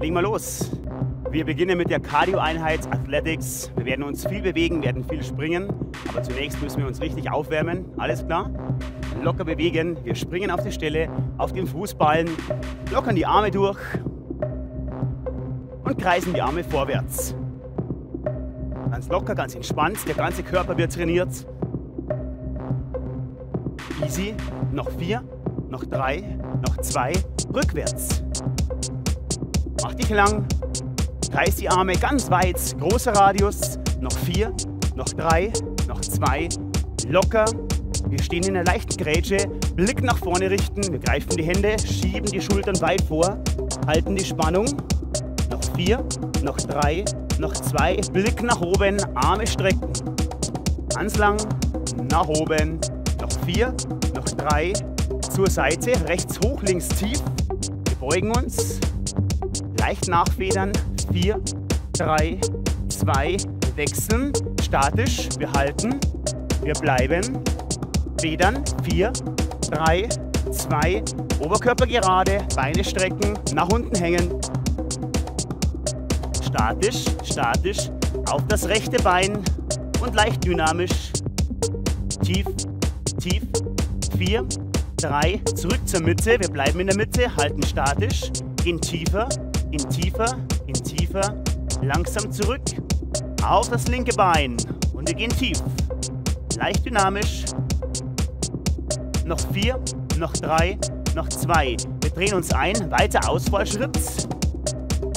Legen wir los. Wir beginnen mit der Cardio-Einheit Athletics. Wir werden uns viel bewegen, werden viel springen, aber zunächst müssen wir uns richtig aufwärmen. Alles klar? Locker bewegen. Wir springen auf die Stelle, auf den Fußballen, lockern die Arme durch und kreisen die Arme vorwärts. Ganz locker, ganz entspannt. Der ganze Körper wird trainiert. Easy. Noch vier, noch drei, noch zwei. Rückwärts. Mach dich lang. Kreis die Arme ganz weit. Großer Radius. Noch vier, noch drei, noch zwei. Locker. Wir stehen in einer leichten Grätsche. Blick nach vorne richten. Wir greifen die Hände, schieben die Schultern weit vor. Halten die Spannung. Vier, noch drei, noch zwei. Blick nach oben. Arme strecken. Ganz lang. Nach oben. Noch vier, noch drei. Zur Seite. Rechts hoch, links tief. Wir beugen uns. Leicht nachfedern. Vier, drei, zwei. Wechseln. Statisch. Wir halten. Wir bleiben. Federn. Vier, drei, zwei. Oberkörper gerade. Beine strecken. Nach unten hängen. Statisch, statisch. Auf das rechte Bein und leicht dynamisch. Tief, tief. Vier, drei. Zurück zur Mitte. Wir bleiben in der Mitte. Halten statisch. Gehen tiefer, in tiefer, in tiefer. Langsam zurück. Auf das linke Bein. Und wir gehen tief. Leicht dynamisch. Noch vier, noch drei, noch zwei. Wir drehen uns ein. Weiter Ausfallschritt.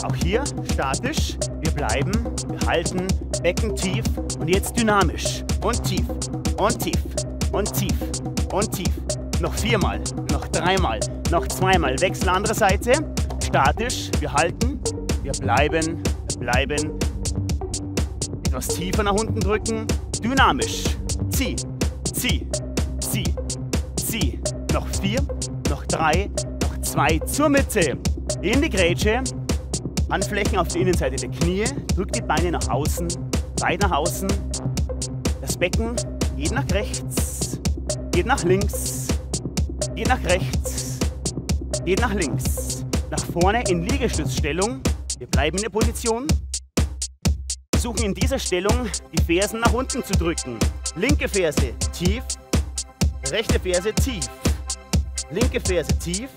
Auch hier statisch. Wir bleiben, wir halten, Becken tief und jetzt dynamisch. Und tief, und tief, und tief, und tief. Noch viermal, noch dreimal, noch zweimal. Wechsel andere Seite. Statisch, wir halten, wir bleiben, wir bleiben. Etwas tiefer nach unten drücken. Dynamisch. Zieh, zieh, zieh, zieh. Noch vier, noch drei, noch zwei. Zur Mitte. In die Grätsche. Handflächen auf die Innenseite der Knie. Drück die Beine nach außen, weit nach außen. Das Becken geht nach rechts, geht nach links, geht nach rechts, geht nach links. Nach vorne in Liegestützstellung. Wir bleiben in der Position. Versuchen in dieser Stellung die Fersen nach unten zu drücken. Linke Ferse tief, rechte Ferse tief. Linke Ferse tief,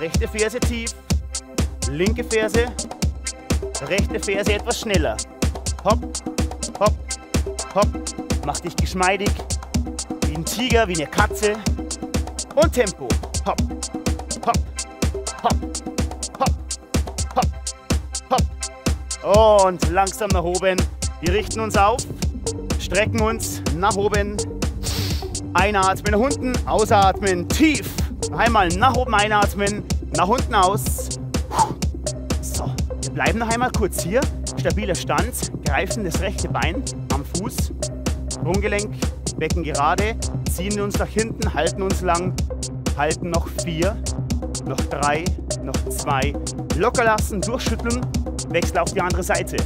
rechte Ferse tief, linke Ferse, rechte Ferse etwas schneller. Hopp, hopp, hopp. Mach dich geschmeidig, wie ein Tiger, wie eine Katze. Und Tempo. Hopp, hopp, hopp, hopp, hopp, hopp. Und langsam nach oben. Wir richten uns auf, strecken uns nach oben. Einatmen nach unten, ausatmen, tief. Einmal nach oben einatmen, nach unten aus. Bleiben noch einmal kurz hier. Stabiler Stand, greifen das rechte Bein am Fuß, Sprunggelenk, Becken gerade, ziehen uns nach hinten, halten uns lang, halten noch vier, noch drei, noch zwei. Locker lassen, durchschütteln, wechsel auf die andere Seite.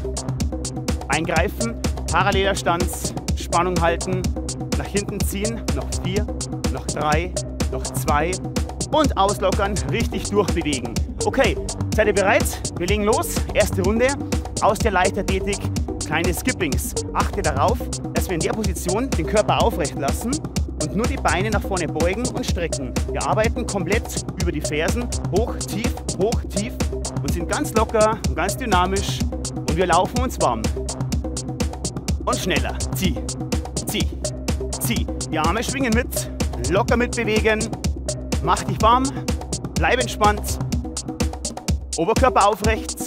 Eingreifen, paralleler Stand, Spannung halten, nach hinten ziehen, noch vier, noch drei, noch zwei und auslockern, richtig durchbewegen. Okay, seid ihr bereit? Wir legen los. Erste Runde aus der Leichtathletik, kleine Skippings. Achte darauf, dass wir in der Position den Körper aufrecht lassen und nur die Beine nach vorne beugen und strecken. Wir arbeiten komplett über die Fersen, hoch, tief, hoch, tief und sind ganz locker und ganz dynamisch und wir laufen uns warm. Und schneller. Zieh, zieh, zieh. Die Arme schwingen mit, locker mitbewegen. Mach dich warm, bleib entspannt. Oberkörper aufrecht.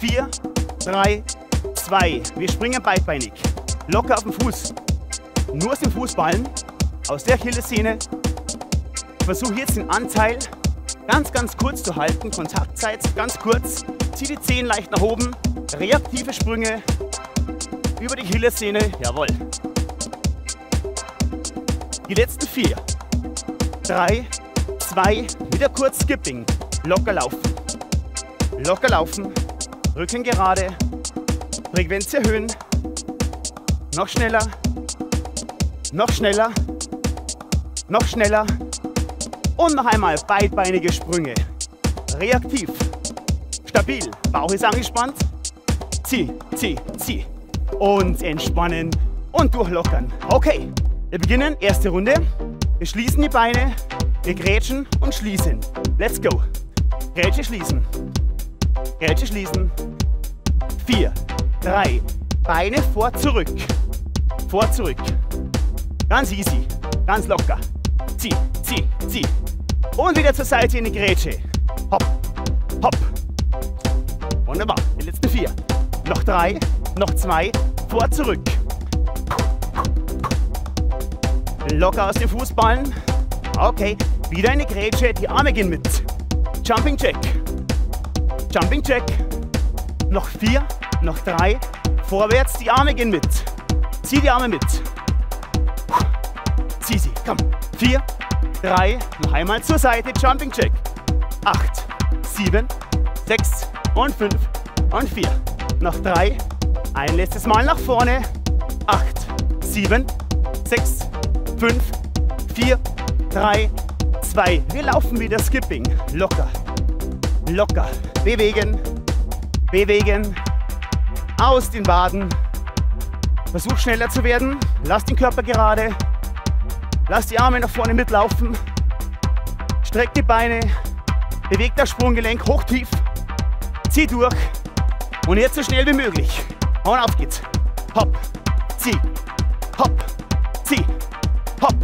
Vier, drei, zwei. Wir springen beidbeinig. Locker auf dem Fuß. Nur aus dem Fußballen, aus der Achillessehne. Versuch jetzt den Anteil ganz, ganz kurz zu halten. Kontaktzeit ganz kurz. Zieh die Zehen leicht nach oben. Reaktive Sprünge über die Achillessehne. Jawohl. Die letzten vier. Drei, zwei, wieder kurz Skipping. Locker laufen. Locker laufen. Rücken gerade. Frequenz erhöhen. Noch schneller. Noch schneller. Noch schneller. Und noch einmal beidbeinige Sprünge. Reaktiv. Stabil. Bauch ist angespannt. Zieh, zieh, zieh. Und entspannen und durchlockern. Okay, wir beginnen. Erste Runde. Wir schließen die Beine. Wir grätschen und schließen. Let's go. Grätsche schließen. Grätsche schließen. Vier, drei, Beine vor, zurück. Vor, zurück. Ganz easy, ganz locker. Zieh, zieh, zieh. Und wieder zur Seite in die Grätsche. Hopp, hopp. Wunderbar, die letzten vier. Noch drei, noch zwei, vor, zurück. Locker aus den Fußballen. Okay, wieder eine Grätsche, die Arme gehen mit. Jumping Jack. Jumping Jack. Noch vier, noch drei. Vorwärts, die Arme gehen mit. Zieh die Arme mit. Zieh sie, komm. Vier, drei, noch einmal zur Seite, Jumping Jack. Acht, sieben, sechs und fünf und vier. Noch drei, ein letztes Mal nach vorne. Acht, sieben, sechs, fünf, vier, drei, zwei. Wir laufen wieder Skipping. Locker, locker. Bewegen, bewegen. Aus den Waden. Versuch schneller zu werden. Lass den Körper gerade. Lass die Arme nach vorne mitlaufen. Streck die Beine. Beweg das Sprunggelenk hoch tief. Zieh durch. Und jetzt so schnell wie möglich. Und auf geht's. Hopp, zieh, hopp, zieh, hopp,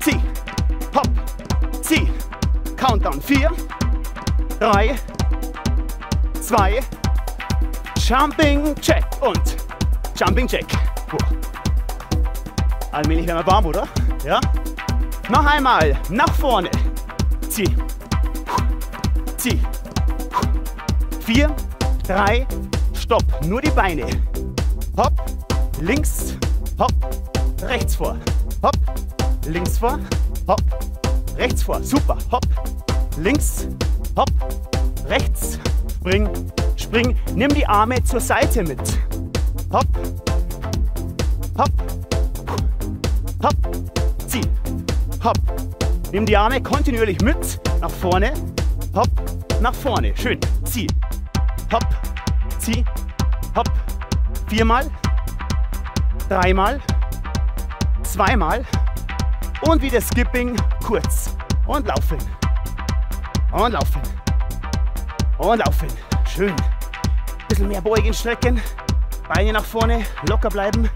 zieh, hopp, zieh. Countdown. Vier, drei, zwei, Jumping Jack und Jumping Jack. Boah. Allmählich werden wir warm, oder? Ja? Noch einmal nach vorne. Zieh. Zieh. Vier, drei, stopp. Nur die Beine. Hopp, links, hopp, rechts vor. Links vor, hopp, rechts vor. Super. Hopp, links, hopp, rechts, spring, spring. Nimm die Arme zur Seite mit. Hopp, hopp, hopp, zieh, hopp. Nimm die Arme kontinuierlich mit, nach vorne, hopp, nach vorne. Schön, zieh, hopp, zieh, hopp. Viermal, dreimal, zweimal und wieder Skipping, kurz und laufen. Und laufen. Und laufen. Schön. Bisschen mehr beugen, strecken. Beine nach vorne, locker bleiben.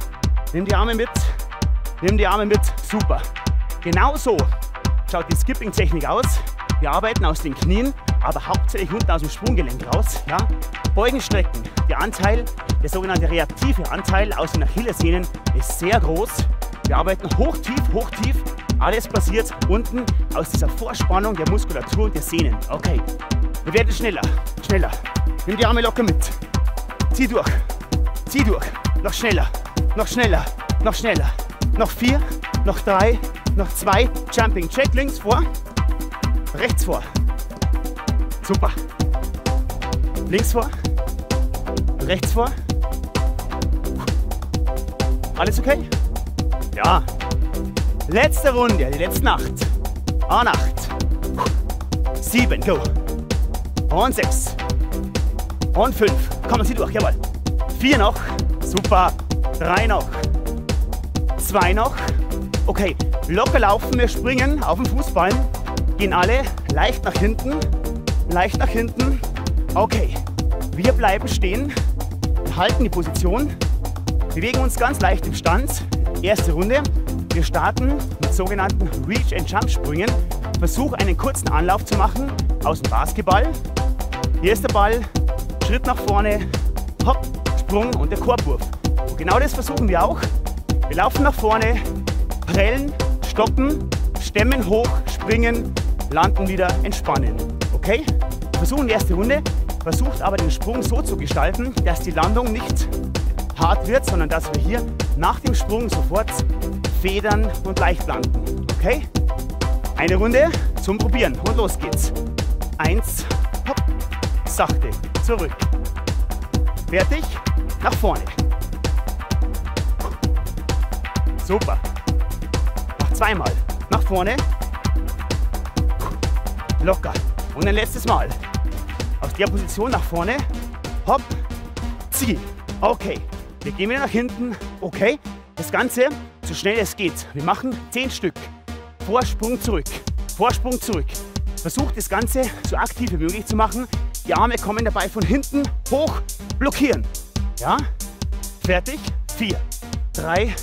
Nimm die Arme mit. Nimm die Arme mit. Super. Genau so schaut die Skipping-Technik aus. Wir arbeiten aus den Knien, aber hauptsächlich unten aus dem Sprunggelenk raus. Ja? Beugen, strecken. Der Anteil, der sogenannte reaktive Anteil aus den Achillessehnen ist sehr groß. Wir arbeiten hoch, tief, hoch, tief. Alles passiert unten aus dieser Vorspannung der Muskulatur und der Sehnen. Okay, wir werden schneller, schneller. Nimm die Arme locker mit. Zieh durch, zieh durch. Noch schneller, noch schneller, noch schneller. Noch vier, noch drei, noch zwei. Jumping Jack links vor, rechts vor. Super. Links vor, rechts vor. Alles okay? Ja. Letzte Runde, die letzte Nacht. Und acht. Sieben, go. Und sechs. Und fünf. Kommen Sie durch, jawohl. Vier noch. Super. Drei noch. Zwei noch. Okay, locker laufen. Wir springen auf dem Fußballen. Gehen alle leicht nach hinten. Leicht nach hinten. Okay, wir bleiben stehen. Halten die Position. Bewegen uns ganz leicht im Stand. Erste Runde. Wir starten mit sogenannten Reach and Jump Sprüngen. Versuch einen kurzen Anlauf zu machen aus dem Basketball. Hier ist der Ball, Schritt nach vorne, Hopp, Sprung und der Korbwurf. Und genau das versuchen wir auch. Wir laufen nach vorne, prellen, stoppen, stemmen hoch, springen, landen wieder, entspannen. Okay? Versuchen die erste Runde. Versucht aber den Sprung so zu gestalten, dass die Landung nicht hart wird, sondern dass wir hier nach dem Sprung sofort federn und leicht landen. Okay? Eine Runde zum Probieren und los geht's. Eins, hopp, sachte, zurück. Fertig? nach vorne. Super. Noch zweimal. Nach vorne. Locker. Und ein letztes Mal. Aus der Position nach vorne. Hopp. Zieh. Okay. Wir gehen wieder nach hinten. Okay. Das Ganze so schnell es geht. Wir machen 10 Stück. Vorsprung zurück. Vorsprung zurück. Versucht das Ganze so aktiv wie möglich zu machen. Die Arme kommen dabei von hinten hoch. Blockieren. Ja? Fertig. 4, 3,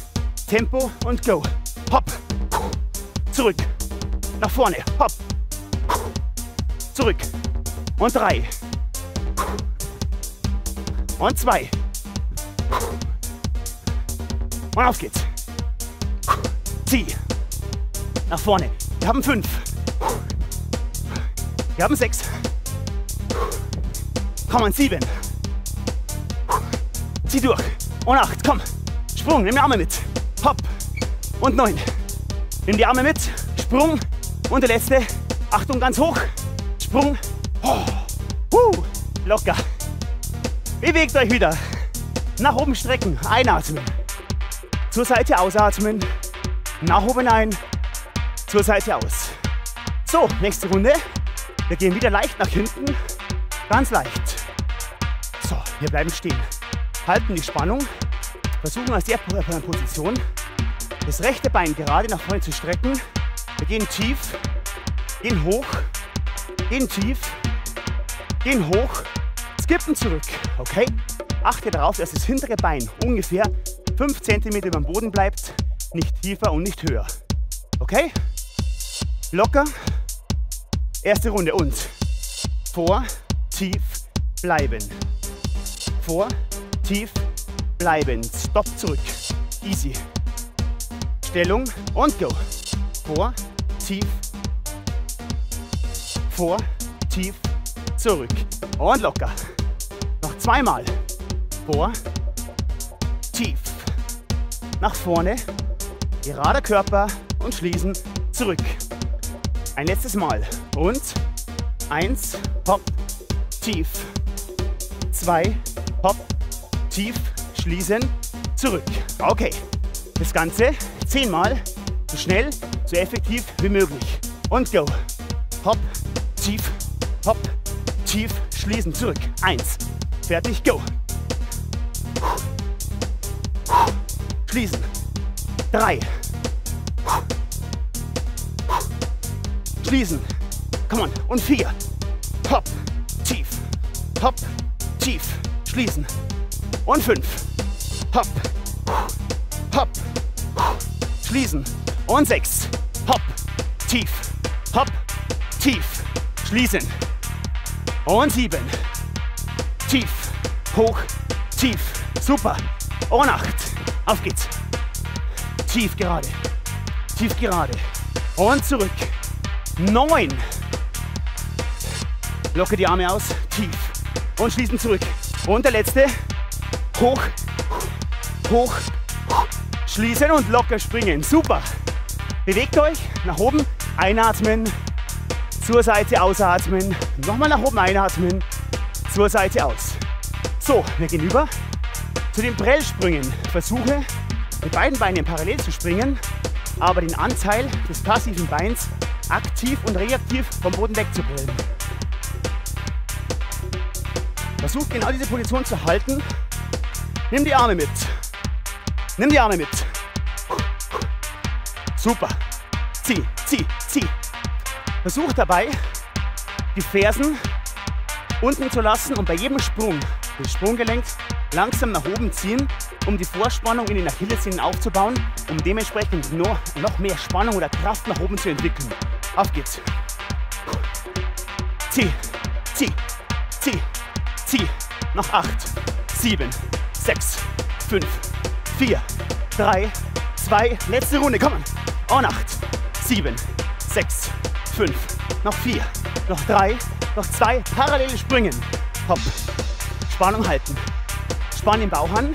Tempo und go. Hopp. Zurück. Nach vorne. Hopp. Zurück. Und drei. Und zwei. Und auf geht's. Zieh. Nach vorne. Wir haben fünf. Wir haben sechs. Komm an, sieben. Zieh durch. Und acht. Komm. Sprung. Nimm die Arme mit. Hopp. Und neun. Nimm die Arme mit. Sprung. Und der letzte. Achtung, ganz hoch. Sprung. Oh. Uh. Locker. Bewegt euch wieder. Nach oben strecken. Einatmen. Zur Seite ausatmen. Nach oben ein. Zur Seite aus. So, nächste Runde. Wir gehen wieder leicht nach hinten. Ganz leicht. So, wir bleiben stehen. Halten die Spannung. Versuchen aus der Position das rechte Bein gerade nach vorne zu strecken. Wir gehen tief, gehen hoch, gehen tief, gehen hoch, skippen zurück. Okay? Achte darauf, dass das hintere Bein ungefähr 5 cm über dem Boden bleibt, nicht tiefer und nicht höher. Okay? Locker. Erste Runde und vor, tief, bleiben. Vor, tief, bleiben. Stopp zurück. Easy. Stellung und go. Vor, tief, vor, tief, zurück. Und locker. Noch zweimal. Vor, tief. Nach vorne. Gerader Körper und schließen. Zurück. Ein letztes Mal. Und eins, hopp, tief. Zwei, hopp, tief, schließen, zurück. Okay. Das Ganze zehnmal, so schnell, so effektiv wie möglich. Und go. Hopp, tief, hopp, tief, schließen, zurück. Eins. Fertig, go. Schließen. Drei. Schließen. Komm on. Und vier. Hopp, tief. Hopp, tief. Schließen. Und fünf. Hopp. Hopp. Schließen. Und sechs. Hopp. Tief. Hopp. Tief. Schließen. Und sieben. Tief. Hoch. Tief. Super. Und acht. Auf geht's. Tief gerade. Tief gerade. Und zurück. Neun. Locke die Arme aus. Tief. Und schließen zurück. Und der letzte. Hoch. Hoch. Schließen und locker springen. Super. Bewegt euch nach oben. Einatmen. Zur Seite ausatmen. Nochmal nach oben einatmen. Zur Seite aus. So, wir gehen über zu den Prellsprüngen. Versuche mit beiden Beinen parallel zu springen, aber den Anteil des passiven Beins aktiv und reaktiv vom Boden wegzuprellen. Versucht genau diese Position zu halten. Nimm die Arme mit. Nimm die Arme mit. Super. Zieh, zieh, zieh. Versuch dabei, die Fersen unten zu lassen und bei jedem Sprung das Sprunggelenk langsam nach oben ziehen, um die Vorspannung in den Achillessehnen aufzubauen, um dementsprechend nur noch mehr Spannung oder Kraft nach oben zu entwickeln. Auf geht's. Zieh, zieh, zieh, zieh. Noch acht, sieben, sechs, fünf, vier, drei, zwei. Letzte Runde, komm. Und acht, sieben, sechs, fünf, noch vier, noch drei, noch zwei. Parallele Springen. Hopp. Spannung halten. Spann den Bauch an.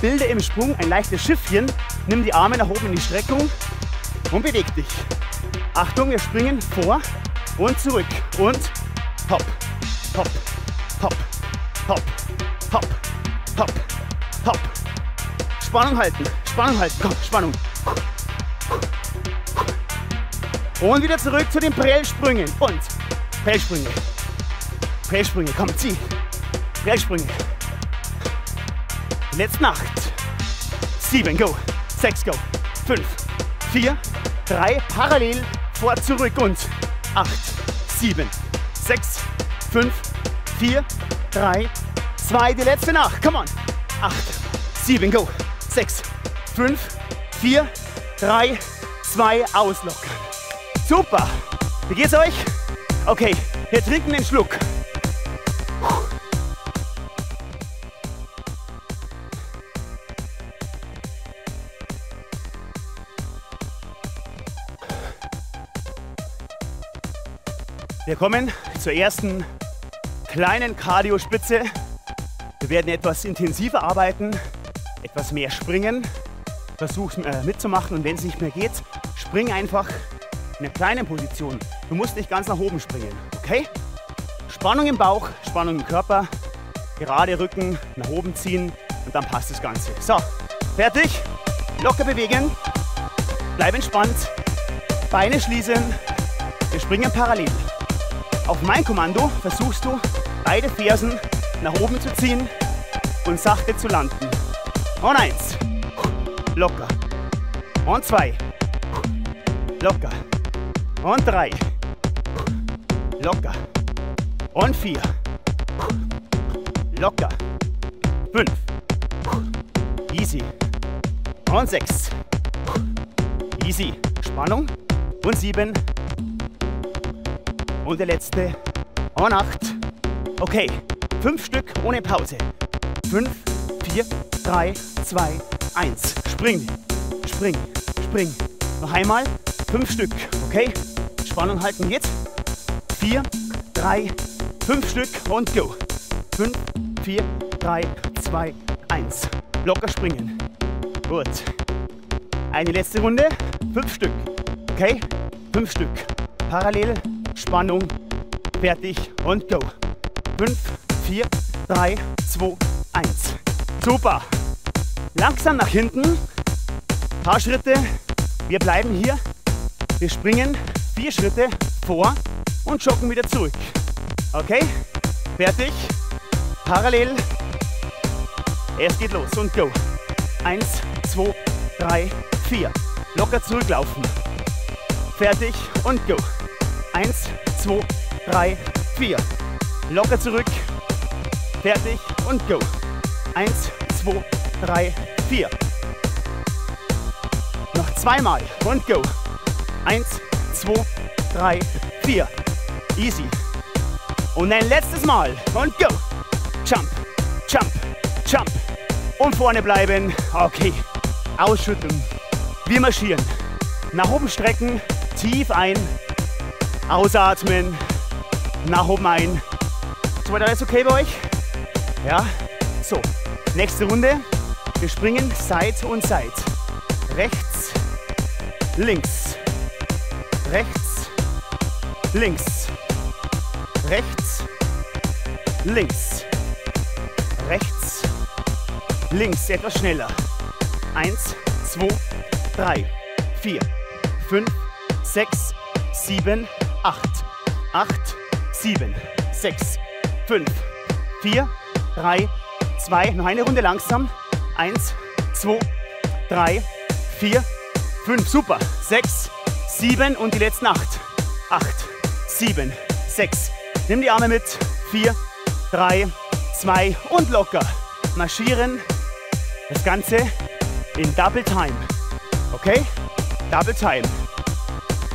Bilde im Sprung ein leichtes Schiffchen. Nimm die Arme nach oben in die Streckung und beweg dich. Achtung, wir springen vor und zurück und hopp, hopp, hopp, hopp, hopp, hopp, hopp. Spannung halten, Spannung halten, komm, Spannung. Und wieder zurück zu den Prellsprüngen. Und Prellsprünge. Prellsprünge, komm, zieh. Prellsprünge. Letzte Nacht. Sieben, go. Sechs, go. Fünf, vier, drei, parallel, vor, zurück und acht, sieben, sechs, fünf, vier, drei, zwei, die letzte Nacht. Come on. Acht, sieben, go. Sechs, fünf, vier, drei, zwei, auslockern. Super. Wie geht's euch? Okay, wir trinken den Schluck. Wir kommen zur ersten kleinen Cardio-Spitze. Wir werden etwas intensiver arbeiten, etwas mehr springen. Versuch äh, mitzumachen und wenn es nicht mehr geht, spring einfach in einer kleinen Position. Du musst nicht ganz nach oben springen, okay? Spannung im Bauch, Spannung im Körper, gerade Rücken nach oben ziehen und dann passt das Ganze. So, fertig. Locker bewegen, bleib entspannt, Beine schließen, wir springen parallel. Auf mein Kommando versuchst du, beide Fersen nach oben zu ziehen und sachte zu landen. Und eins, locker. Und zwei, locker. Und drei, locker. Und vier, locker. Fünf, easy. Und sechs, easy. Spannung. Und sieben, und der letzte. Und acht. Okay, fünf Stück ohne Pause. Fünf, vier, drei, zwei, eins. Spring, spring, spring. Noch einmal. Fünf Stück. Okay, Spannung halten jetzt. Vier, drei, fünf Stück und go. Fünf, vier, drei, zwei, eins. Locker springen. Gut. Eine letzte Runde. Fünf Stück. Okay? Fünf Stück. Parallel Spannung, fertig und go. 5, 4, 3, 2, 1. Super. Langsam nach hinten. Paar Schritte. Wir bleiben hier. Wir springen vier Schritte vor und joggen wieder zurück. Okay? Fertig. Parallel. Es geht los und go. 1, 2, 3, 4. Locker zurücklaufen. Fertig und go. Eins, zwei, drei, vier. Locker zurück. Fertig und go. Eins, zwei, drei, vier. Noch zweimal und go. Eins, zwei, drei, vier. Easy. Und ein letztes Mal und go. Jump, jump, jump. Und vorne bleiben. Okay. Ausschütteln. Wir marschieren. Nach oben strecken. Tief ein. Ausatmen, nach oben ein. Soweit alles okay bei euch? Ja? So, nächste Runde. Wir springen Seit und Seit. Rechts, links, rechts, links, rechts, links, rechts, links. Etwas schneller. Eins, zwei, drei, vier, fünf, sechs, sieben, 8, 8, 7, 6, 5, 4, 3, 2, noch eine Runde langsam. 1, 2, 3, 4, 5, super. 6, 7 und die letzten 8. 8, 7, 6. Nimm die Arme mit. 4, 3, 2 und locker. Marschieren. Das Ganze in Double Time. Okay? Double Time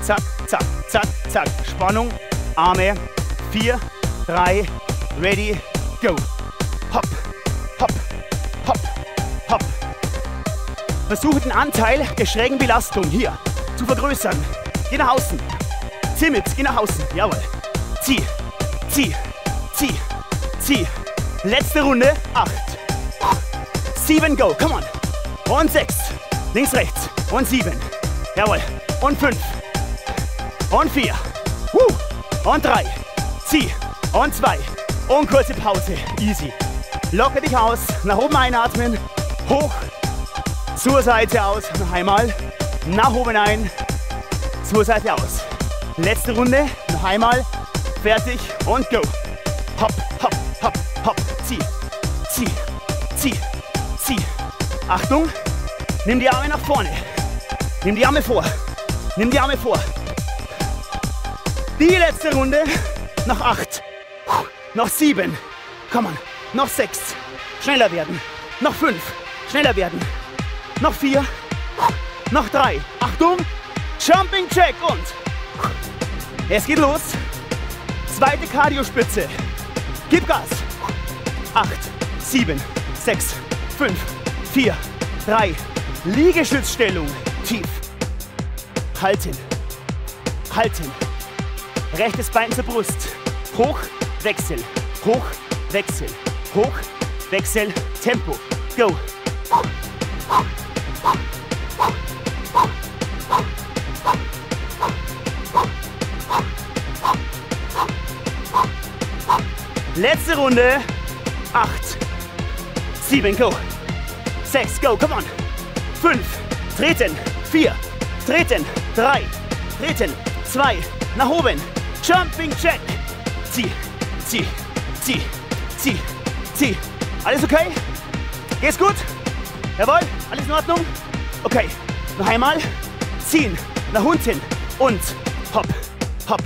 zack, zack, zack, zack. Spannung, Arme. Vier, drei, ready, go. Hopp, hopp, hopp, hopp. Versuche den Anteil der schrägen Belastung hier zu vergrößern. Geh nach außen. Zieh mit, geh nach außen. Jawohl. Zieh, zieh, zieh, zieh. Letzte Runde. Acht. Sieben, go. Come on. Und sechs. Links, rechts. Und sieben. Jawohl. Und fünf. Und vier. Und drei. Zieh. Und zwei. Und kurze Pause. Easy. Locke dich aus. Nach oben einatmen. hoch, zur Seite aus, noch einmal, nach oben ein, zur Seite aus. Letzte Runde, noch einmal, fertig und go. Hopp, hopp, hopp, hopp, zieh, zieh, zieh, zieh. Achtung, nimm die Arme nach vorne, nimm die Arme vor, nimm die Arme vor. Die letzte Runde, noch acht, noch sieben, komm on, noch sechs, schneller werden, noch fünf, schneller werden, noch vier, noch drei, Achtung, Jumping Jack und es geht los. Zweite Cardio-Spitze. Gib Gas. Acht, sieben, sechs, fünf, vier, drei. Liegestützstellung. Tief. Halten. Halten. Rechtes Bein zur Brust. Hoch, Wechsel. Hoch, Wechsel. Hoch, Wechsel. Tempo. Go. Letzte Runde. Acht, sieben, go. Sechs, go, come on. Fünf, treten. Vier, treten. Drei, treten. Zwei, nach oben. Jumping Jack. Zieh, zieh, zieh, zieh, zieh. Alles okay? Geht's gut? Jawohl? Alles in Ordnung? Okay. Noch einmal. Ziehen. Nach unten. Und hopp, hopp,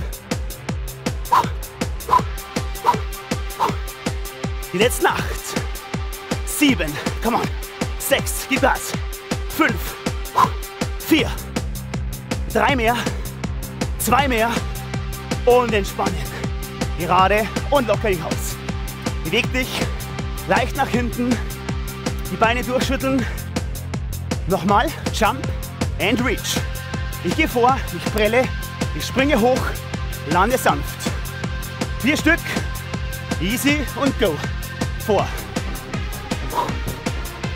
Die letzten acht, sieben, come on, sechs, gib Gas, fünf, vier, drei mehr, zwei mehr und entspannen. Gerade und locker die Haus. Beweg dich leicht nach hinten, die Beine durchschütteln. Nochmal, jump and reach. Ich gehe vor, ich prelle, ich springe hoch, lande sanft. Vier Stück, easy und go vor.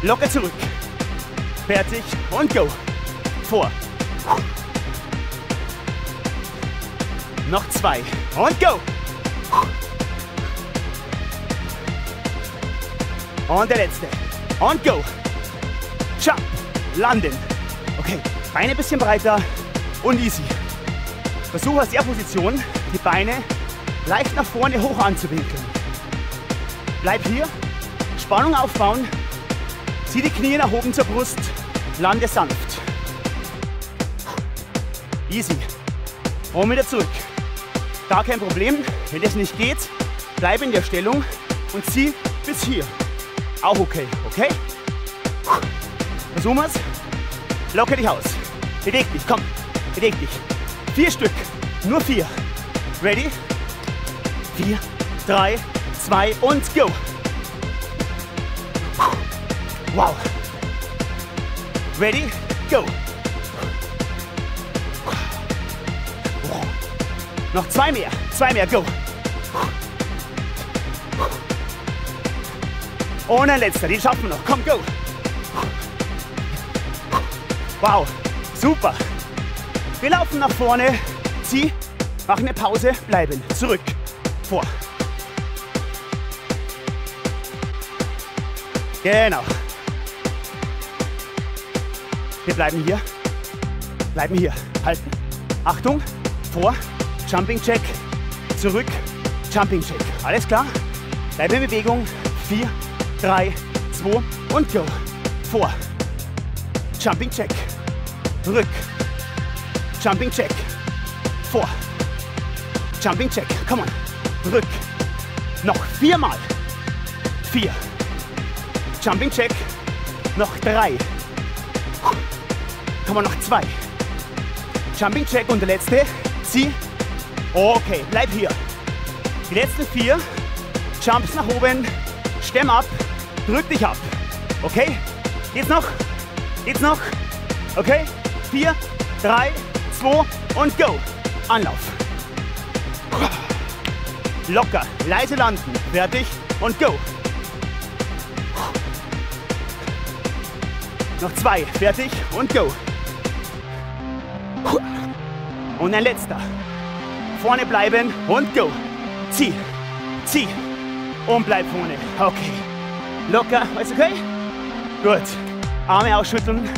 Locker zurück. Fertig und go. Vor. Noch zwei. Und go. Und der letzte. Und go. Jump. Landen. Okay, Beine ein bisschen breiter und easy. Versuche aus der Position die Beine leicht nach vorne hoch anzuwinkeln. Bleib hier, Spannung aufbauen, zieh die Knie nach oben zur Brust, lande sanft. Easy. Und wieder zurück. Gar kein Problem, wenn das nicht geht, bleib in der Stellung und zieh bis hier. Auch okay, okay? Versuchen wir's. Locker dich aus. Beweg dich, komm, beweg dich. Vier Stück, nur vier. Ready? Vier, drei, zwei und go. Wow. Ready, go. Noch zwei mehr, zwei mehr, go. Und ein letzter, den schaffen wir noch. Komm, go. Wow, super. Wir laufen nach vorne, zieh, mach eine Pause, bleiben, zurück, vor. Genau. Wir bleiben hier. Bleiben hier. Halten. Achtung. Vor. Jumping Check. Zurück. Jumping Check. Alles klar? Bleibe in Bewegung. 4, 3, 2 und go. Vor. Jumping Check. Rück. Jumping Check. Vor. Jumping Check. Come on. Rück. Noch viermal. Vier. Jumping Check. Noch drei. Komm noch zwei. Jumping Check und der letzte. Zieh. Okay, bleib hier. Die letzten vier. Jumps nach oben. Stemm ab. Drück dich ab. Okay? Geht's noch? Geht's noch? Okay? Vier, drei, zwei und go. Anlauf. Locker, leise landen. Fertig und go. Noch zwei. Fertig und go. Und ein letzter. Vorne bleiben und go. Zieh, zieh und bleib vorne. Okay. Locker, ist okay? Gut. Arme ausschütteln.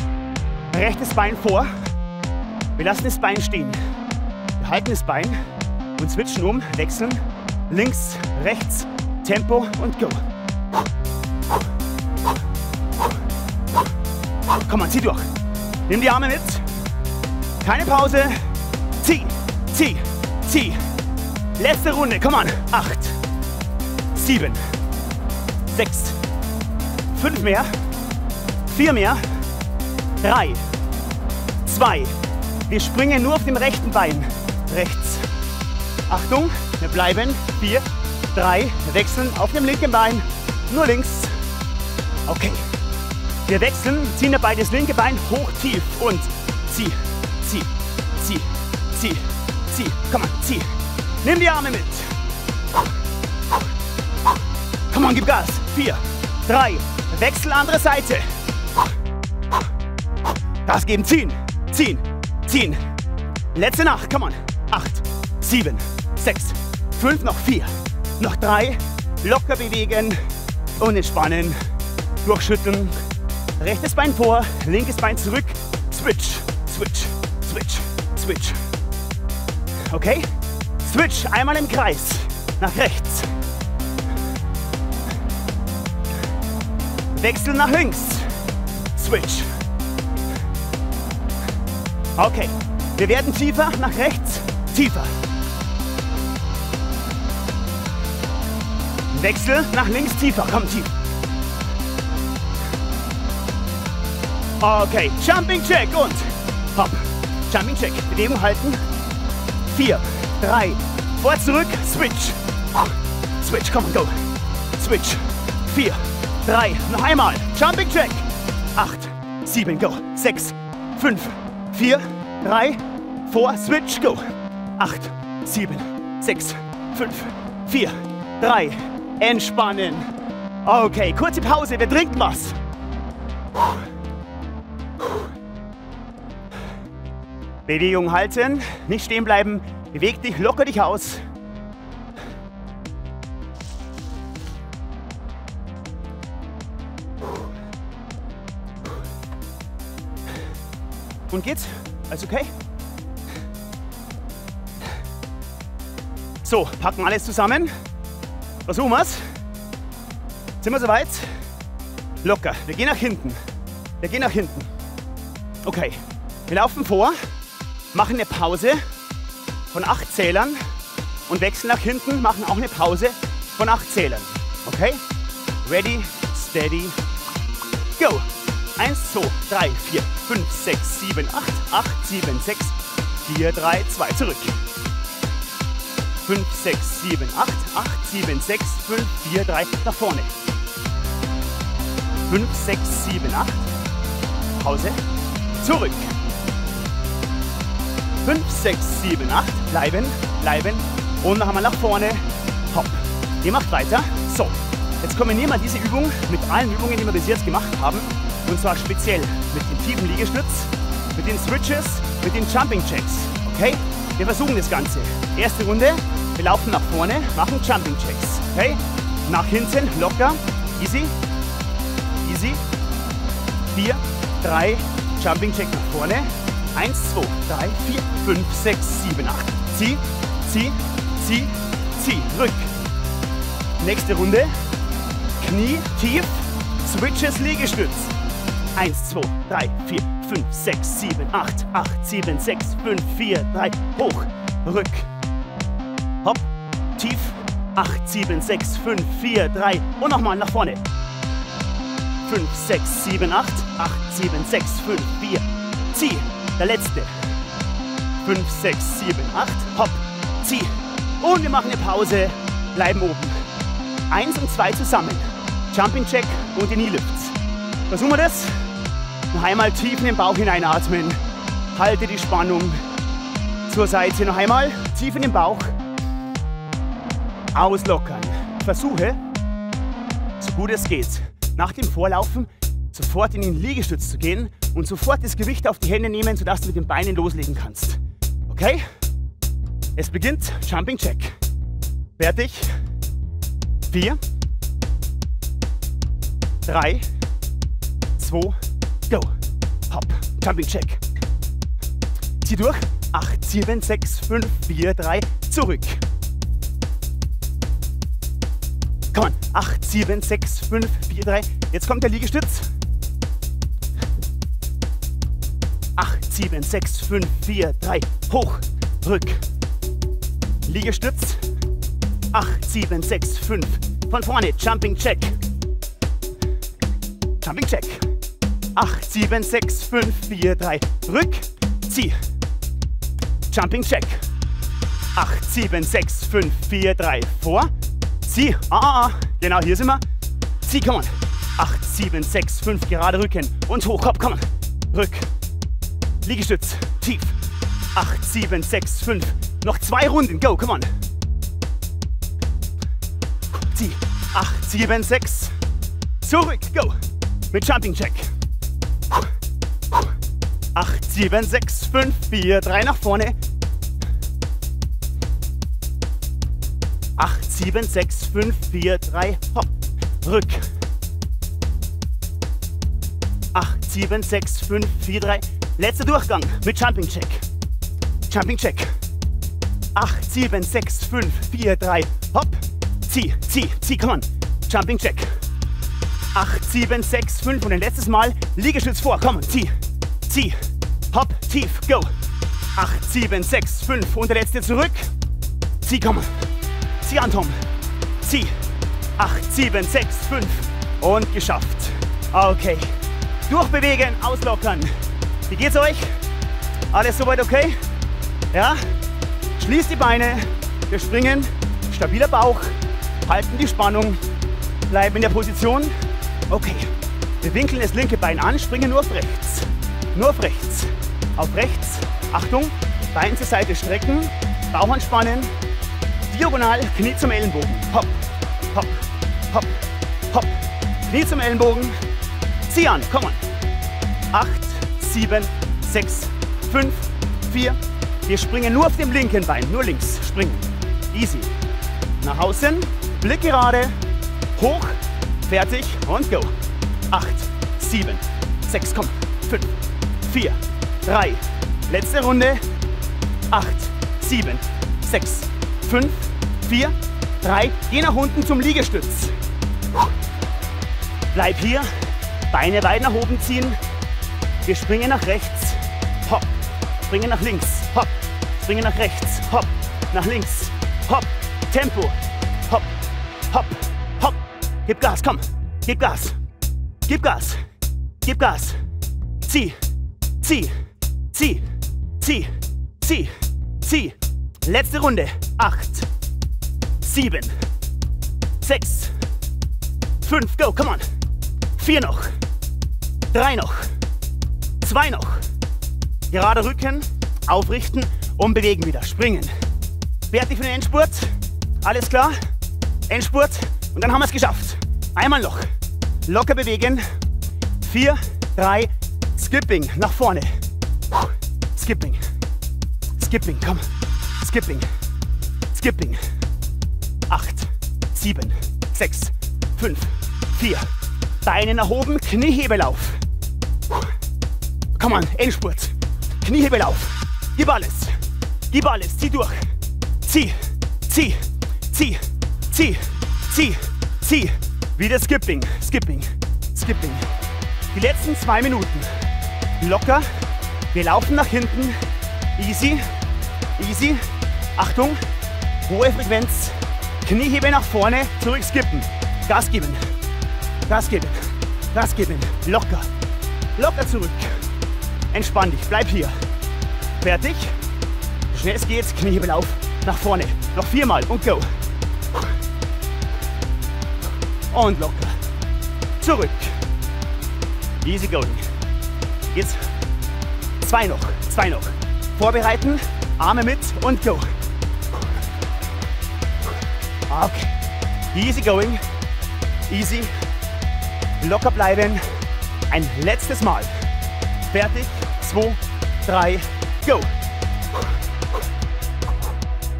Rechtes Bein vor. Wir lassen das Bein stehen. Wir halten das Bein und switchen um, wechseln. Links, rechts, Tempo und go. Komm mal, zieh durch. Nimm die Arme mit. Keine Pause. Zieh, zieh, zieh. Letzte Runde, komm an. Acht, sieben, sechs, fünf mehr, vier mehr, drei, zwei. Wir springen nur auf dem rechten Bein. Rechts. Achtung, wir bleiben. Vier, drei, wir wechseln auf dem linken Bein. Nur links. Okay. Wir wechseln, ziehen dabei das linke Bein hoch, tief und zieh, zieh, zieh, zieh, zieh. Komm on, zieh. Nimm die Arme mit. Komm on, gib Gas. Vier, drei, wechsel andere Seite. Gas geben, ziehen, ziehen, ziehen. Letzte Nacht, komm on. Acht, sieben, sechs, fünf, noch vier, noch drei. Locker bewegen und entspannen. Durchschütteln. Rechtes Bein vor, linkes Bein zurück. Switch, switch, switch, switch. Okay? Switch einmal im Kreis. Nach rechts. Wechsel nach links. Switch. Okay. Wir werden tiefer nach rechts. Tiefer. Wechsel nach links tiefer. Komm, tief. Okay, Jumping Check und hopp. Jumping Check. Bewegung halten. Vier, drei, vor, zurück, Switch. Switch, komm, go. Switch. Vier, drei, noch einmal. Jumping Check. Acht, sieben, go. Sechs, fünf, vier, drei, vor, Switch, go. Acht, sieben, sechs, fünf, vier, drei, entspannen. Okay, kurze Pause, wir trinken was. Bewegung halten, nicht stehen bleiben, beweg dich, locker dich aus. Und geht's? Alles okay? So, packen alles zusammen. Versuchen wir's. Sind wir soweit? Locker. Wir gehen nach hinten. Wir gehen nach hinten. Okay. Wir laufen vor, machen eine Pause von acht Zählern und wechseln nach hinten, machen auch eine Pause von acht Zählern. Okay? Ready, steady, go. Eins, zwei, drei, vier, fünf, sechs, sieben, acht, acht, sieben, sechs, vier, drei, zwei, zurück. 5, 6, 7, 8, 8, 7, 6, 5, 4, 3, nach vorne. 5, 6, 7, 8, Pause, zurück. 5, 6, 7, 8, bleiben, bleiben und noch einmal nach vorne, hopp. Ihr macht weiter. So, jetzt kombinieren wir diese Übung mit allen Übungen, die wir bis jetzt gemacht haben. Und zwar speziell mit dem tiefen Liegestütz, mit den Switches, mit den Jumping Jacks. Okay? Wir versuchen das Ganze. Erste Runde, wir laufen nach vorne, machen Jumping Jacks. Okay? Nach hinten, locker, easy, easy. Vier, drei, Jumping Jack nach vorne. Eins, zwei, drei, vier, fünf, sechs, sieben, acht. Zieh, zieh, zieh, zieh. Rück. Nächste Runde. Knie tief. Switches Liegestütz. Eins, zwei, drei, vier, fünf, sechs, sieben, acht, acht, sieben, sechs, fünf, vier, drei. Hoch. Rück. Hopp. Tief. Acht, sieben, sechs, fünf, vier, drei. Und nochmal nach vorne. Fünf, sechs, sieben, acht, acht, sieben, sechs, fünf, vier. Zieh. Der letzte. 5, 6, 7, 8. Hopp. Zieh. Und wir machen eine Pause. Bleiben oben. Eins und zwei zusammen. Jumping Jack und die Knee Lifts. Versuchen wir das? Noch einmal tief in den Bauch hineinatmen. Halte die Spannung. Zur Seite noch einmal. Tief in den Bauch. Auslockern. Versuche, so gut es geht, nach dem Vorlaufen sofort in den Liegestütz zu gehen und sofort das Gewicht auf die Hände nehmen, sodass du mit den Beinen loslegen kannst. Okay? Es beginnt Jumping Jack. Fertig. Vier, drei, 2, go. Hopp, Jumping Check. Zieh durch. 8, 7, 6, 5, 4, 3, zurück. Komm on. 8, 7, 6, 5, 4, 3. Jetzt kommt der Liegestütz. 7, 6, 5, 4, 3. Hoch, rück. Liegestütz. 8, 7, 6, 5. Von vorne, Jumping Check. Jumping Check. 8, 7, 6, 5, 4, 3. Rück, zieh. Jumping Check. 8, 7, 6, 5, 4, 3. Vor, zieh. Ah, ah, ah. Genau, hier sind wir. Zieh, komm on. 8, 7, 6, 5, gerade Rücken. Und hoch, hopp, komm. Rück. Liegestütz, tief. 8, 7, 6, 5. Noch zwei Runden, go, komm on. Zieh. 8, 7, 6. Zurück, go. Mit Jumping Check. 8, 7, 6, 5, 4, 3 nach vorne. 8, 7, 6, 5, 4, 3, hopp, rück. 8, 7, 6, 5, 4, 3. Letzter Durchgang mit Jumping Check. Jumping Check. 8, 7, 6, 5, 4, 3, hopp. Zieh, zieh, zieh, komm on. Jumping Check. 8, 7, 6, 5 und ein letztes Mal Liegestütz vor, komm zieh, zieh, hopp, tief, go. 8, 7, 6, 5 und der letzte zurück. Zieh, komm. Zieh an, Tom. Zieh. 8, 7, 6, 5 und geschafft. Okay. Durchbewegen, auslockern. Wie geht's euch? Alles soweit okay? Ja? Schließt die Beine. Wir springen. Stabiler Bauch. Halten die Spannung. Bleiben in der Position. Okay. Wir winkeln das linke Bein an, springen nur auf rechts. Nur auf rechts. Auf rechts. Achtung. Bein zur Seite strecken. Bauch anspannen. Diagonal, Knie zum Ellenbogen. Hopp, hopp, hopp, hopp. Knie zum Ellenbogen. Zieh an, komm on. 8, 7, 6, 5, 4. Wir springen nur auf dem linken Bein, nur links springen. Easy. Nach außen, Blick gerade, hoch, fertig und go. 8, 7, 6, komm, 5, 4, 3. Letzte Runde. 8, 7, 6, 5, 4, 3. Geh nach unten zum Liegestütz. Bleib hier. Beine weit nach oben ziehen. Wir springen nach rechts. Hopp. Springen nach links. Hopp. Springen nach rechts. Hopp. Nach links. Hopp. Tempo. Hopp. Hopp. Hopp. Gib Gas, komm. Gib Gas. Gib Gas. Gib Gas. Zieh. Zieh. Zieh. Zieh. Zieh. Zieh. Letzte Runde. Acht. Sieben. Sechs. Fünf. Go. Come on. Vier noch. Drei noch. Zwei noch. Gerade Rücken. Aufrichten und bewegen wieder. Springen. Fertig für den Endspurt. Alles klar? Endspurt. Und dann haben wir es geschafft. Einmal noch. Locker bewegen. Vier, drei, Skipping. Nach vorne. Skipping. Skipping. Komm. Skipping. Skipping. Acht, sieben, sechs, fünf, vier. Beine nach oben. Kniehebelauf. Komm an. Endspurt. Kniehebelauf. Gib alles. Gib alles. Zieh durch. Zieh. Zieh. Zieh. Zieh. Zieh. Zieh. Wieder Skipping. Skipping. Skipping. Die letzten zwei Minuten. Locker. Wir laufen nach hinten. Easy. Easy. Achtung. Hohe Frequenz. Kniehebe nach vorne. Zurück skippen. Gas geben. Gas geben. Gas geben. Locker. Locker zurück. Entspann dich. Bleib hier. Fertig. Schnell es geht. Kniehebel auf. Nach vorne. Noch viermal und go. Und locker. Zurück. Easy going. Jetzt zwei noch. Zwei noch. Vorbereiten. Arme mit und go. Okay. Easy going. Easy. Locker bleiben. Ein letztes Mal. Fertig. Zwei, drei, go.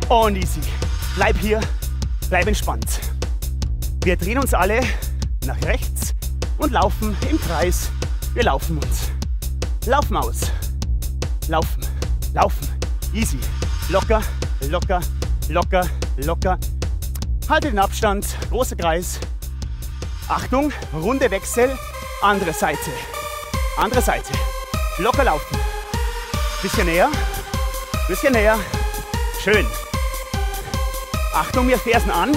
Und easy. Bleib hier. Bleib entspannt. Wir drehen uns alle nach rechts und laufen im Kreis Wir laufen uns. Laufen aus. Laufen, laufen. Easy. Locker, locker, locker, locker. Halte den Abstand. Großer Kreis. Achtung, Runde Wechsel. Andere Seite. Andere Seite. Locker laufen. Bisschen näher. Bisschen näher. Schön. Achtung, wir Fersen an.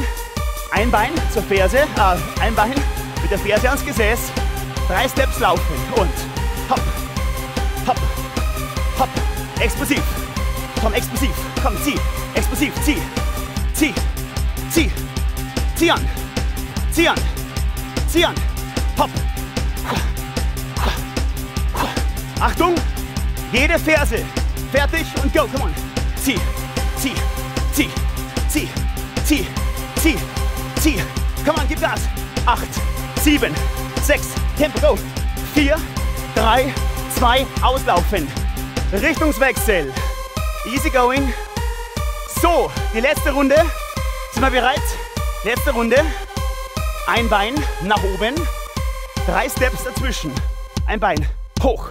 Ein Bein zur Ferse, äh, ein Bein mit der Ferse ans Gesäß. Drei Steps laufen und hopp, hopp, hopp. Explosiv. Komm, explosiv. Komm, zieh. Explosiv, zieh. Zieh. Zieh. Zieh an. Zieh an. Zieh an. Hopp. Achtung. Jede Ferse. Fertig und go. Come on. Zieh. Zieh. Zieh. Zieh. Zieh. Zieh. Zieh. Come on, gib Gas. Acht, sieben, sechs, Tempo, go. Vier, drei, zwei, auslaufen. Richtungswechsel. Easy going. So, die letzte Runde. Sind wir bereit? Letzte Runde. Ein Bein nach oben. Drei Steps dazwischen. Ein Bein hoch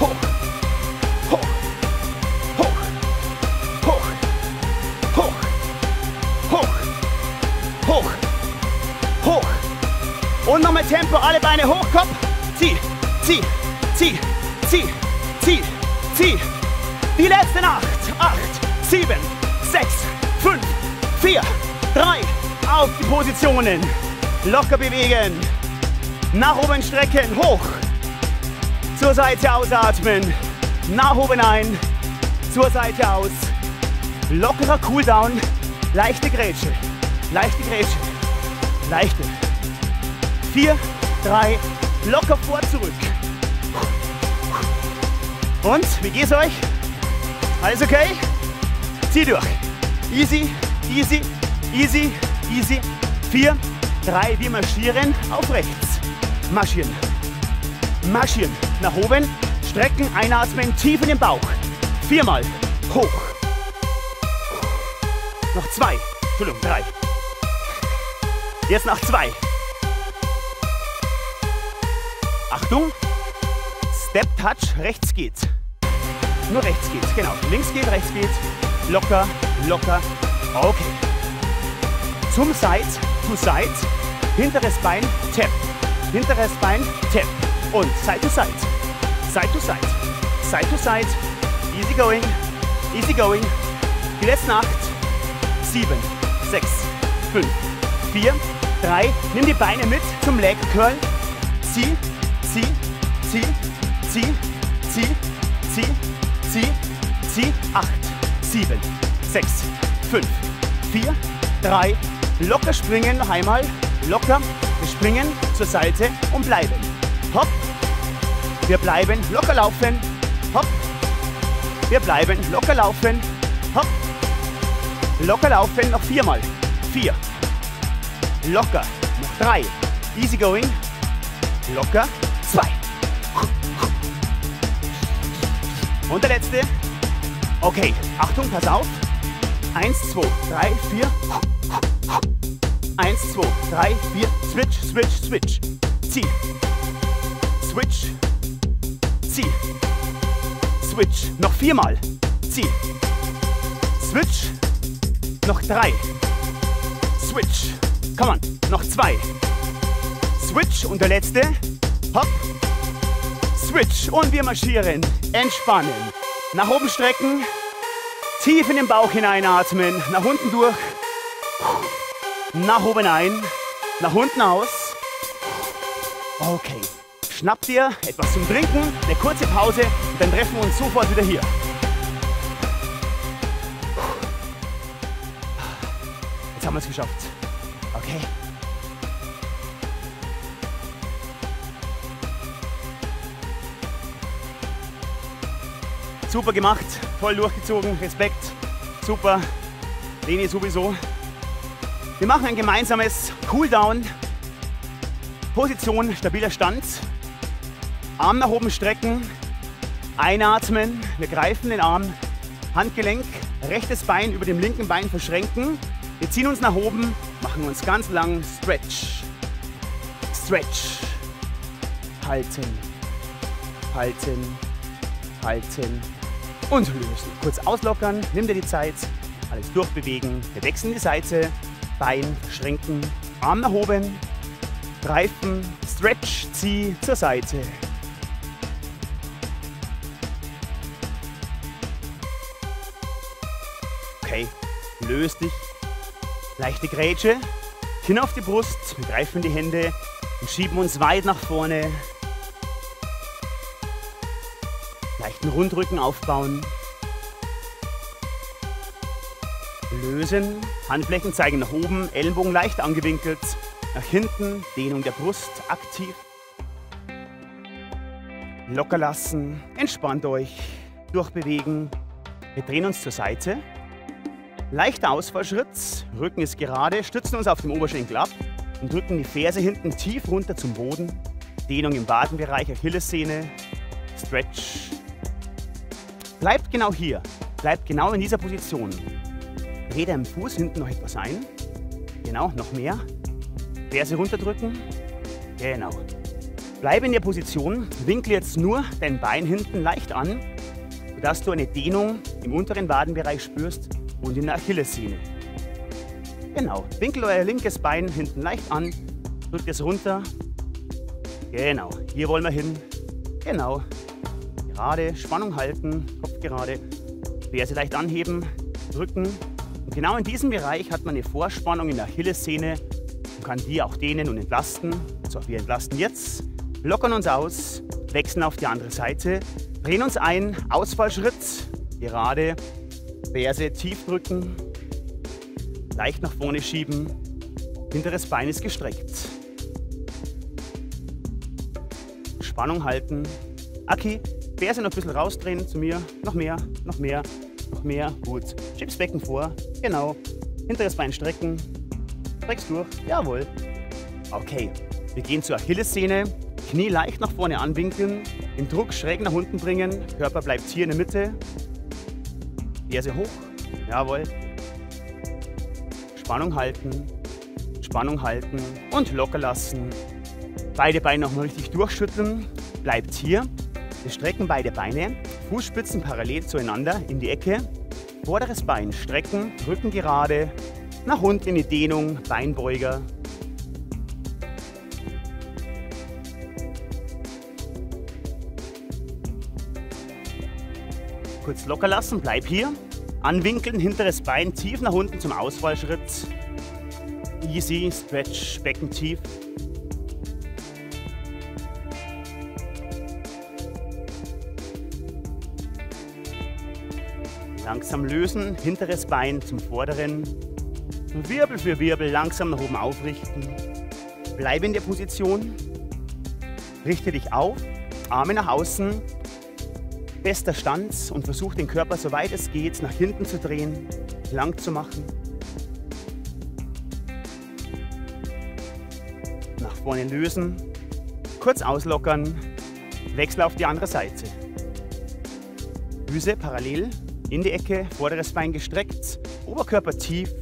hoch, hoch, hoch, hoch, hoch, hoch, hoch, hoch. Und nochmal Tempo, alle Beine hoch, Kopf, zieh, zieh, zieh, zieh, zieh, zieh. Die letzten acht, acht, sieben, sechs, fünf, vier, drei. Auf die Positionen. Locker bewegen. Nach oben strecken, hoch. Zur Seite ausatmen. Nach oben ein. Zur Seite aus. Lockerer Cooldown. Leichte Grätsche. Leichte Grätsche. Leichte. Vier, drei, locker vor, zurück. Und, wie geht's euch? Alles okay? Zieh durch. Easy, easy, easy, easy. Vier, drei, wir marschieren auf rechts. Marschieren. Marschieren. Nach oben. Strecken, einatmen, tief in den Bauch. Viermal. Hoch. Noch zwei. Entschuldigung, drei. Jetzt noch zwei. Achtung. Step Touch, rechts geht. Nur rechts geht, genau. Links geht, rechts geht. Locker, locker. Okay. Zum Side, to Side. Hinteres Bein, Tap. Hinteres Bein, Tap. Und Side to Side. Side to Side. Side to Side. Easy going. Easy going. Die letzten acht. Sieben, sechs, fünf, vier, drei. Nimm die Beine mit zum Leg Curl. Zieh, zieh, zieh, zieh, zieh, zieh, zieh, zieh. Acht, sieben, sechs, fünf, vier, drei. Locker springen noch einmal. Locker. Wir springen zur Seite und bleiben. Hopp. Wir bleiben locker laufen. Hopp. Wir bleiben locker laufen. Hopp. Locker laufen. Noch viermal. Vier. Locker. Noch drei. Easy going. Locker. Zwei. Und der letzte. Okay, Achtung, pass auf. Eins, zwei, drei, vier. Eins, zwei, drei, vier. Switch, switch, switch. Zieh. Switch. Zieh. Switch. Noch viermal. Zieh. Switch. Noch drei. Switch. Come on. Noch zwei. Switch und der letzte. Hopp. Switch. Und wir marschieren. Entspannen. Nach oben strecken. Tief in den Bauch hineinatmen. Nach unten durch. Nach oben ein. Nach unten aus. Okay. Schnapp dir etwas zum Trinken, eine kurze Pause und dann treffen wir uns sofort wieder hier. Jetzt haben wir es geschafft. Okay. Super gemacht, voll durchgezogen, Respekt, super. Leni sowieso. Wir machen ein gemeinsames Cooldown. Position, stabiler Stand. Arm nach oben strecken. Einatmen. Wir greifen den Arm. Handgelenk, rechtes Bein über dem linken Bein verschränken. Wir ziehen uns nach oben, machen uns ganz lang Stretch. Stretch. Halten. halten, halten und lösen. Kurz auslockern, nimm dir die Zeit, alles durchbewegen. Wir wechseln die Seite, Bein schränken, Arm nach oben, greifen, stretch, zieh zur Seite. Löst dich. Leichte Grätsche, Kinn auf die Brust, wir greifen die Hände und schieben uns weit nach vorne. Leichten Rundrücken aufbauen. Lösen, Handflächen zeigen nach oben, Ellenbogen leicht angewinkelt, nach hinten, Dehnung der Brust aktiv. Locker lassen, entspannt euch, durchbewegen. Wir drehen uns zur Seite. Leichter Ausfallschritt, Rücken ist gerade, stützen uns auf dem Oberschenkel ab und drücken die Ferse hinten tief runter zum Boden. Dehnung im Wadenbereich, Achillessehne, Stretch. Bleibt genau hier, bleibt genau in dieser Position. Dreht im Fuß hinten noch etwas ein. Genau, noch mehr. Ferse runterdrücken. Genau. Bleibe in der Position, winkle jetzt nur dein Bein hinten leicht an, sodass du eine Dehnung im unteren Wadenbereich spürst und in der Achillessehne. Genau, winkel euer linkes Bein hinten leicht an, drückt es runter. Genau, hier wollen wir hin. Genau, gerade, Spannung halten, Kopf gerade, Ferse leicht anheben, drücken. Und genau in diesem Bereich hat man eine Vorspannung in der Achillessehne und kann die auch dehnen und entlasten. So, wir entlasten jetzt, lockern uns aus, wechseln auf die andere Seite, drehen uns ein, Ausfallschritt, gerade, Ferse tief drücken, leicht nach vorne schieben, hinteres Bein ist gestreckt. Spannung halten. Aki, Ferse noch ein bisschen rausdrehen zu mir. Noch mehr, noch mehr, noch mehr. Gut. Schieb's Becken vor. Genau. Hinteres Bein strecken. Streck's durch. Jawohl. Okay. Wir gehen zur Achillessehne. Knie leicht nach vorne anwinkeln. Den Druck schräg nach unten bringen. Körper bleibt hier in der Mitte. Ferse hoch. Jawohl. Spannung halten. Spannung halten und locker lassen. Beide Beine nochmal richtig durchschütteln. Bleibt hier. Wir strecken beide Beine. Fußspitzen parallel zueinander in die Ecke. Vorderes Bein strecken, Rücken gerade. Nach unten in die Dehnung, Beinbeuger. Kurz locker lassen, bleib hier. Anwinkeln, hinteres Bein tief nach unten zum Ausfallschritt. Easy, Stretch, Becken tief. Langsam lösen, hinteres Bein zum vorderen. Wirbel für Wirbel langsam nach oben aufrichten. Bleibe in der Position. Richte dich auf, Arme nach außen, Bester Stand und versuch den Körper, soweit es geht, nach hinten zu drehen, lang zu machen. Nach vorne lösen, kurz auslockern, wechsel auf die andere Seite. Füße parallel in die Ecke, vorderes Bein gestreckt, Oberkörper tief.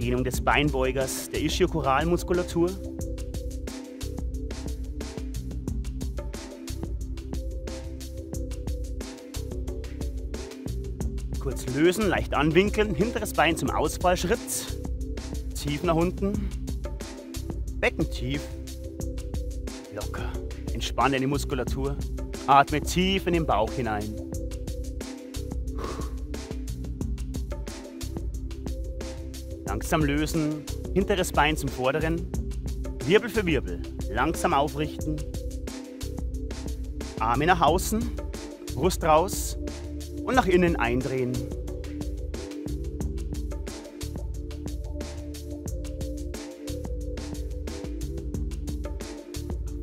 Dehnung des Beinbeugers, der Ischiokoralmuskulatur. Kurz lösen, leicht anwinkeln, hinteres Bein zum Ausfallschritt. Tief nach unten. Becken tief. Locker. Entspanne die Muskulatur. Atme tief in den Bauch hinein. Langsam lösen, hinteres Bein zum vorderen. Wirbel für Wirbel. Langsam aufrichten. Arme nach außen, Brust raus, und nach innen eindrehen.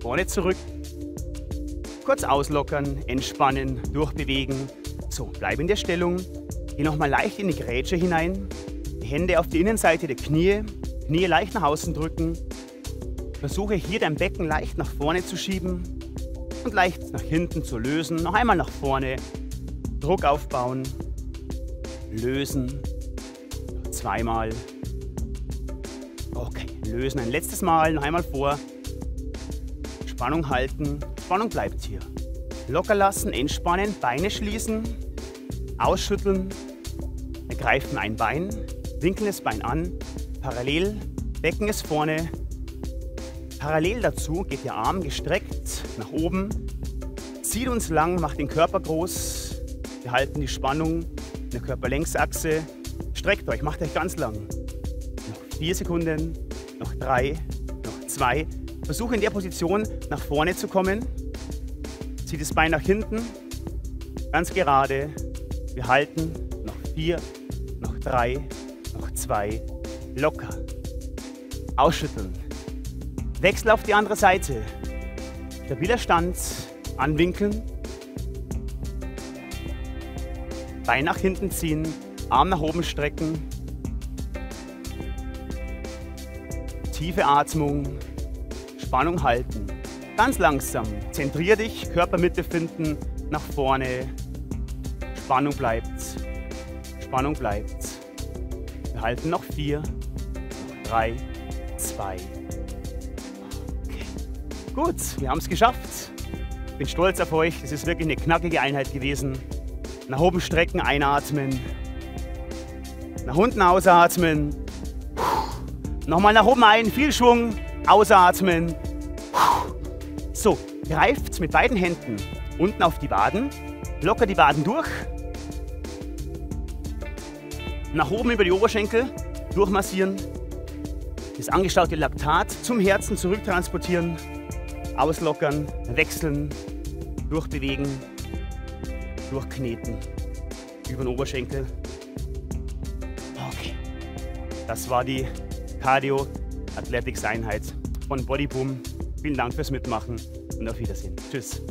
Vorne zurück. Kurz auslockern, entspannen, durchbewegen. So, bleib in der Stellung. Geh nochmal leicht in die Grätsche hinein. Die Hände auf die Innenseite der Knie. Knie leicht nach außen drücken. Versuche hier dein Becken leicht nach vorne zu schieben und leicht nach hinten zu lösen. Noch einmal nach vorne. Druck aufbauen, lösen, zweimal. Okay, lösen ein letztes Mal, noch einmal vor. Spannung halten, Spannung bleibt hier. Locker lassen, entspannen, Beine schließen, ausschütteln. Wir greifen ein Bein, winkeln das Bein an, parallel, Becken ist vorne. Parallel dazu geht der Arm gestreckt nach oben, zieht uns lang, macht den Körper groß. Wir halten die Spannung in der Körperlängsachse. Streckt euch, macht euch ganz lang. Noch vier Sekunden, noch drei, noch zwei. Versuche in der Position nach vorne zu kommen. Zieht das Bein nach hinten, ganz gerade. Wir halten noch vier, noch drei, noch zwei, locker. Ausschütteln. Wechsel auf die andere Seite. Stabiler Stand, anwinkeln. Bein nach hinten ziehen, Arm nach oben strecken. Tiefe Atmung, Spannung halten. Ganz langsam. Zentrier dich, Körpermitte finden, nach vorne. Spannung bleibt. Spannung bleibt. Wir halten noch vier, noch drei, zwei. Gut, wir haben es geschafft. Bin stolz auf euch. Es ist wirklich eine knackige Einheit gewesen. Nach oben strecken, einatmen. Nach unten ausatmen. Nochmal nach oben ein, viel Schwung, ausatmen. So, greift mit beiden Händen unten auf die Waden, locker die Waden durch, nach oben über die Oberschenkel, durchmassieren, das angestaute Laktat zum Herzen zurücktransportieren, auslockern, wechseln, durchbewegen, durchkneten, über den Oberschenkel. Okay, das war die Cardio Athletics Einheit von Bodyboom. Vielen Dank fürs Mitmachen und auf Wiedersehen. Tschüss.